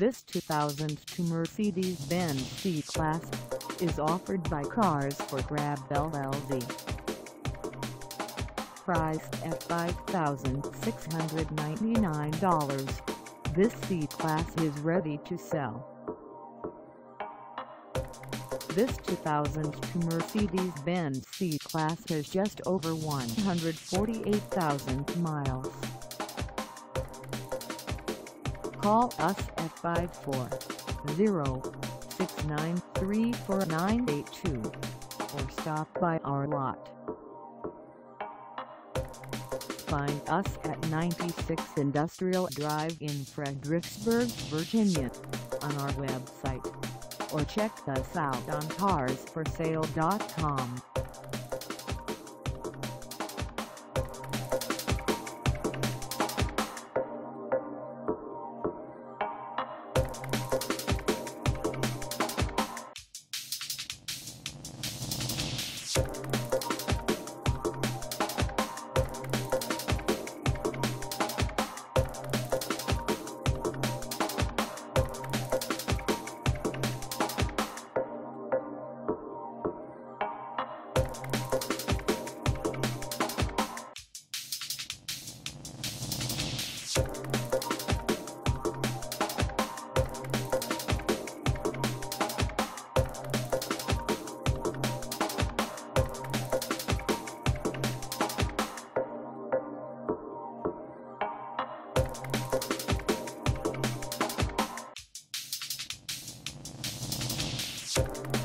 This 2002 Mercedes-Benz C-Class is offered by Cars for Grab LLC. Priced at $5,699, this C-Class is ready to sell. This 2002 Mercedes-Benz C-Class has just over 148,000 miles. Call us at 540-693-4982 or stop by our lot. Find us at 96 Industrial Drive in Fredericksburg, Virginia on our website or check us out on carsforsale.com. Thank